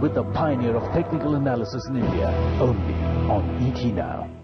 with the pioneer of technical analysis in India, only on ET Now.